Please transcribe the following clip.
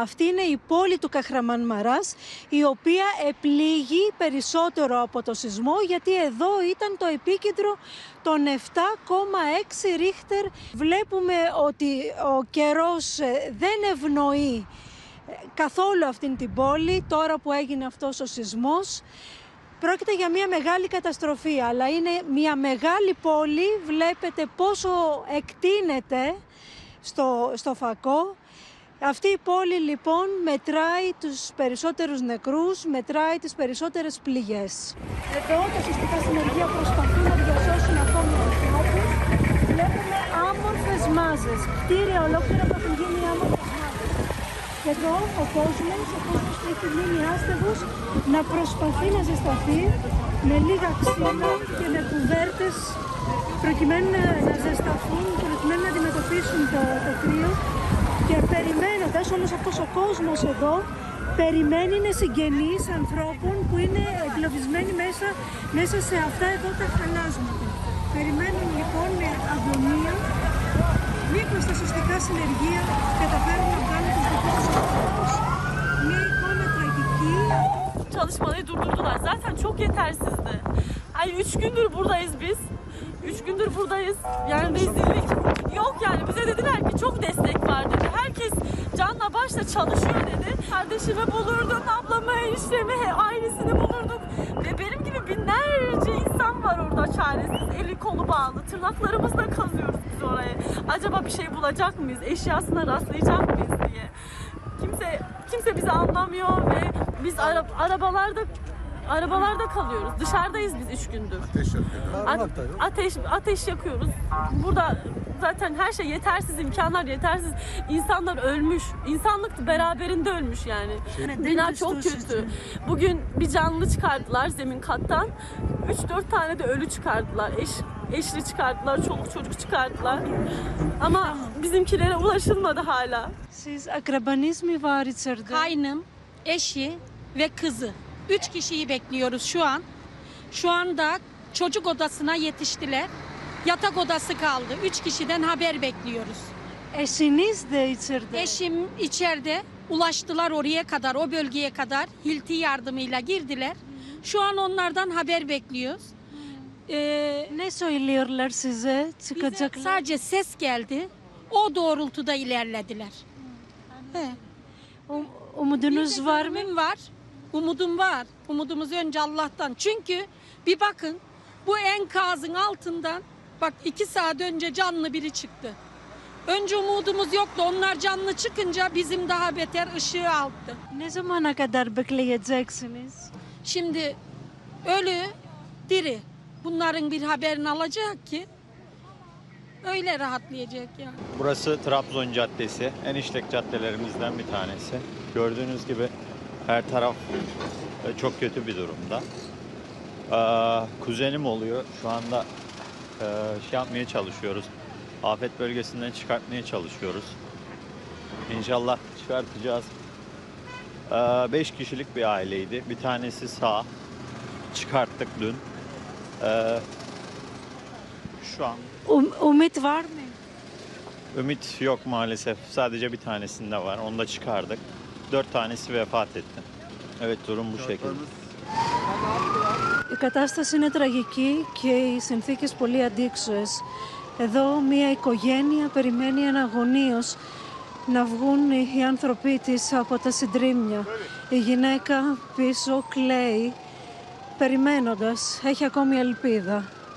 Αυτή είναι η πόλη του Καχραμάν Μαράς, η οποία επλήγει περισσότερο από το σεισμό, γιατί εδώ ήταν το επίκεντρο των 7,6 ρίχτερ. Βλέπουμε ότι ο καιρός ε, δεν ευνοεί ε, καθόλου αυτήν την πόλη, τώρα που έγινε αυτός ο σεισμός. Πρόκειται για μια μεγάλη καταστροφή, αλλά είναι μια μεγάλη πόλη. Βλέπετε πόσο εκτείνεται στο, στο φακό. Αυτή η πόλη λοιπόν μετράει τους περισσότερους νεκρούς, μετράει τις περισσότερες πληγές. Εδώ τα συστικά συνεργεία προσπαθούν να διασώσουν ακόμη ανθρώπους. Βλέπουμε άμορφες μάζες, κτίρια ολόκληρα που έχουν γίνει άμορφες μάζες. Και εδώ ο κόσμος, ο κόσμος που έχει μείνει άστεγος, να προσπαθεί να ζεσταθεί με λίγα ξύλα και με κουβέρτες προκειμένου να, να ζεσταθούν, προκειμένου να αντιμετωπίσουν το, το κρύο και περιμένοντας όλος αυτός ο κόσμος εδώ περιμένει είναι συγγενείς ανθρώπων που είναι εγκλωβισμένοι μέσα, μέσα σε αυτά εδώ τα χαλάσματα. Περιμένουν λοιπόν με αγωνία μήπως τα σωστικά συνεργεία καταφέρουν να βγάλουν τους δικούς τους ανθρώπους. Μια εικόνα τραγική. Çalışmaları durdurdular. Zaten çok yetersizdi. Hani üç gündür buradayız biz. Üç gündür buradayız. Yani rezillik çalışıyor dedi. Kardeşimi bulurdum, ablamı, eniştemi, ailesini bulurduk. Ve benim gibi binlerce insan var orada çaresiz. Eli kolu bağlı. Tırnaklarımızla kazıyoruz biz oraya. Acaba bir şey bulacak mıyız? Eşyasına rastlayacak mıyız diye. Kimse kimse bizi anlamıyor ve biz ara, arabalarda arabalarda kalıyoruz. Dışarıdayız biz üç gündür. Ateş yakıyor. A- ateş ateş yakıyoruz. Burada zaten her şey yetersiz, imkanlar yetersiz. İnsanlar ölmüş. İnsanlık beraberinde ölmüş yani. Bina çok kötü. Bugün bir canlı çıkardılar zemin kattan. 3-4 tane de ölü çıkardılar. Eş, eşli çıkardılar, çoluk çocuk çıkardılar. Ama bizimkilere ulaşılmadı hala. Siz akrabanız mı var içeride? Kaynım, eşi ve kızı. Üç kişiyi bekliyoruz şu an. Şu anda çocuk odasına yetiştiler. Yatak odası kaldı. Üç kişiden haber bekliyoruz. Eşiniz de içeride. Eşim içeride ulaştılar oraya kadar, o bölgeye kadar hilti yardımıyla girdiler. Şu an onlardan haber bekliyoruz. Ee, Ne söylüyorlar size? bize Çıkacaklar. sadece ses geldi. O doğrultuda ilerlediler. He. Um- umudunuz var mı? var. Umudum var. Umudumuz önce Allah'tan. Çünkü bir bakın bu enkazın altından bak iki saat önce canlı biri çıktı. Önce umudumuz yoktu. Onlar canlı çıkınca bizim daha beter ışığı aldı. Ne zamana kadar bekleyeceksiniz? Şimdi ölü, diri. Bunların bir haberini alacak ki öyle rahatlayacak yani. Burası Trabzon Caddesi. En işlek caddelerimizden bir tanesi. Gördüğünüz gibi her taraf e, çok kötü bir durumda. Ee, kuzenim oluyor. Şu anda şey yapmaya çalışıyoruz. Afet bölgesinden çıkartmaya çalışıyoruz. İnşallah çıkartacağız. 5 kişilik bir aileydi. Bir tanesi sağ. Çıkarttık dün. Ee, şu an Um- umut var mı? Ümit yok maalesef. Sadece bir tanesinde var. Onu da çıkardık. Dört tanesi vefat etti. Evet durum bu şekilde. Η κατάσταση είναι τραγική και οι συνθήκες πολύ αντίξωες. Εδώ μια οικογένεια περιμένει αναγωνίως να βγουν οι άνθρωποι της από τα συντρίμμια. Η γυναίκα πίσω κλαίει, περιμένοντας, έχει ακόμη ελπίδα.